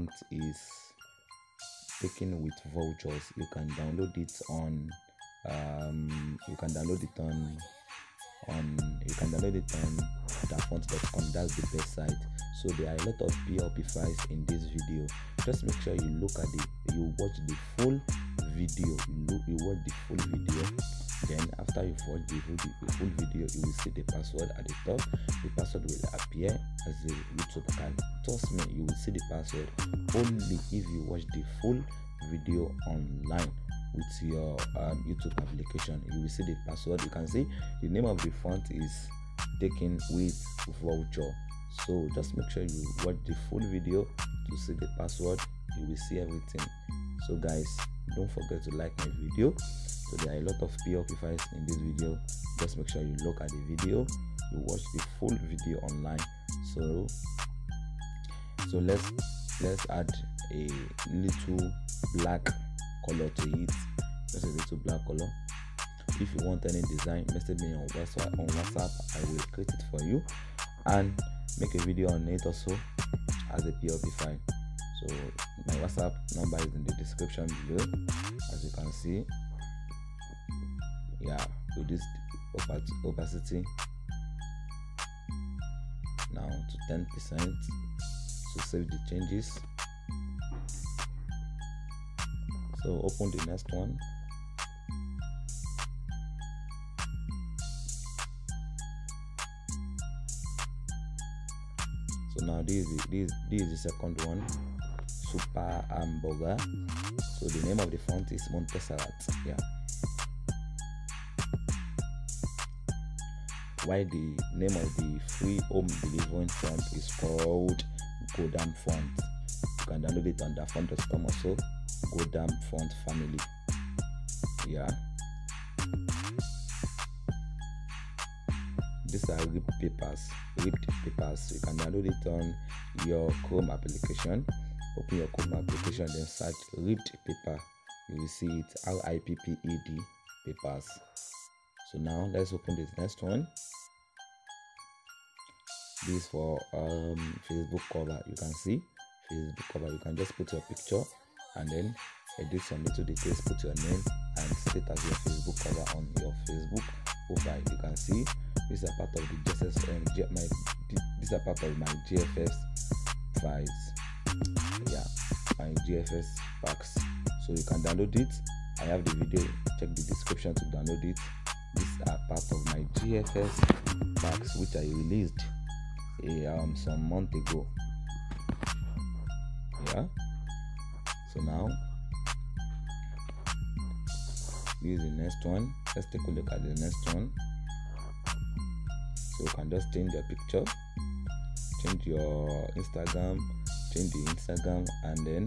font is taken with vouchers you can download it on um you can download it on on you can download it on dafont.com that's the best site. So there are a lot of plp files in this video. Just make sure you look at the you watch the full video. You look you watch the full video. Then after you've watched the the full video you will see the password at the top. The password will appear as a youtube can trust me you will see the password only if you watch the full video online with your um, youtube application. You will see the password. You can see the name of the font is taken with voucher. So just make sure you watch the full video to see the password. You will see everything. So guys don't forget to like my video. So there are a lot of files in this video. Just make sure you look at the video. You watch the full video online. So so let's let's add a little black color to it. Just a little black color. If you want any design message me on whatsapp on whatsapp i will create it for you and make a video on it also as a plp file. So my whatsapp number is in the description below as you can see. Yeah with this opacity now to 10 percent so save the changes. So open the next one. So now this is this, this is the second one. Super hamburger. So the name of the font is montserrat. Yeah. Why the name of the free home delivering font is called godam font you can download it on dafont.com also godam font family. Yeah. These are ripped papers ripped papers. You can download it on your chrome application open your chrome application then search ripped paper. You will see it r-i-p-p-e-d papers. So now let's open this next one this for um facebook cover you can see. Facebook cover you can just put your picture and then edit some little details put your name and it as your facebook cover on your facebook profile. You can see these are part of the JSS, um, my these are part of my gfx files. Yeah my gfx packs. So you can download it. I have the video. Check the description to download it. These are part of my gfx packs which i released a, um, some month ago. Yeah. So now this is the next one. Let's take a look at the next one. So you can just change your picture change your instagram change the instagram and then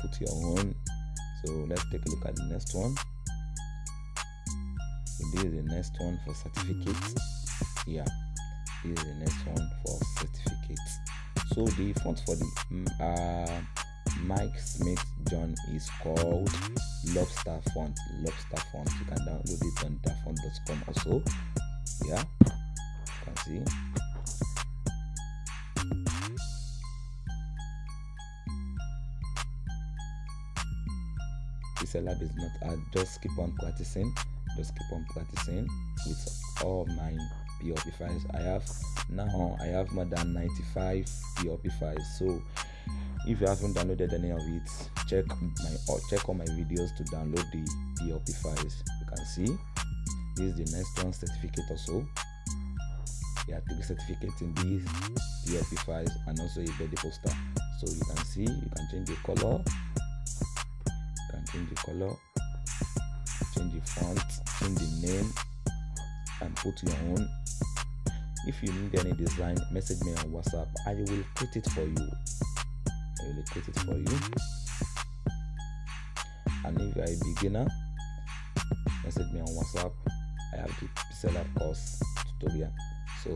put your own. So let's take a look at the next one. So this is the next one for certificates. Yeah is the next one for certificates so the font for the mm, uh mike smith john is called lobster font lobster font. You can download it on dafont.com also. Yeah you can see. Pixellab is not hard. Just keep on practicing. Just keep on practicing with all my Files. I have now I have more than 95 PLP files. So if you haven't downloaded any of it check my or check all my videos to download the files. You can see this is the next one certificate also. There are three certificates in these files and also a birthday poster. So you can see you can change the color. You can change the color change the font change the name and put your own if you need any design message me on whatsapp. I will create it for you. I will create it for you. And if you are a beginner message me on whatsapp. I have the seller course tutorial. So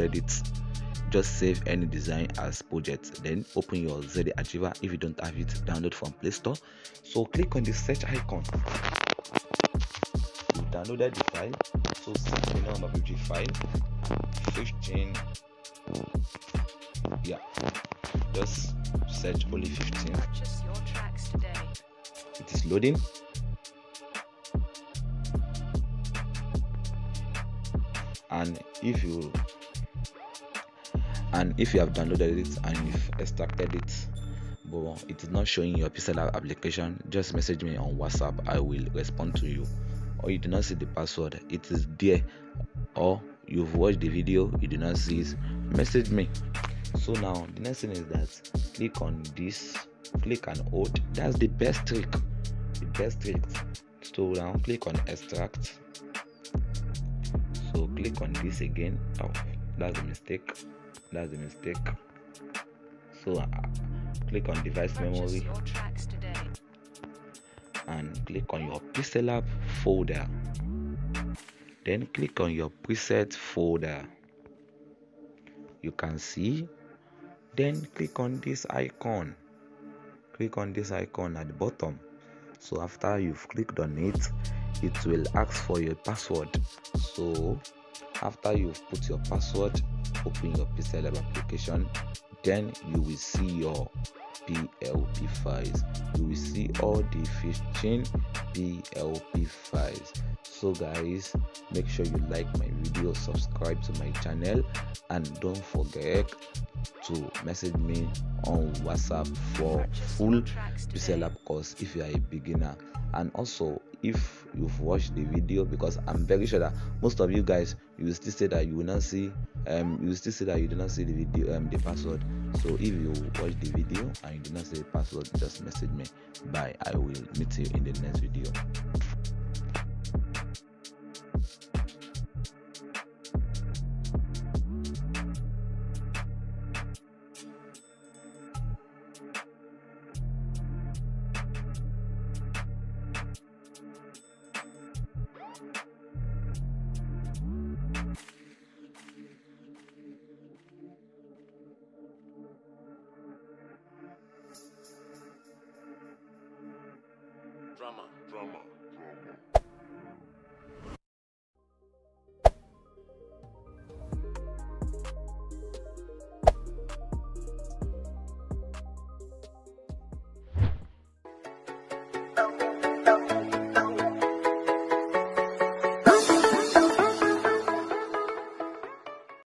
extracted it just save any design as project then open your ZArchiver if you don't have it download from Play Store. So click on the search icon. You downloaded the file. So search the number 55 15 yeah. Just search only 15 it is loading. And if you and if you have downloaded it and you've extracted it but it is not showing your pixel application just message me on whatsapp. I will respond to you. Or you do not see the password it is there. Or you've watched the video you do not see it. Message me. So now the next thing is that click on this click and hold. That's the best trick. The best trick. So now click on extract. So click on this again. Oh that's a mistake that's a mistake. So uh, click on device memory and click on your pixel folder. Then click on your preset folder. You can see. Then click on this icon. Click on this icon at the bottom. So after you've clicked on it it will ask for your password. So after you've put your password open your pixel application then you will see your plp files. You will see all the 15 plp files. So guys make sure you like my video subscribe to my channel and don't forget to message me on whatsapp for full app course if you are a beginner. And also if you've watched the video because i'm very sure that most of you guys you will still say that you will not see um you will still say that you did not see the video um the password. So if you watch the video and you did not see the password just message me. Bye. I will meet you in the next video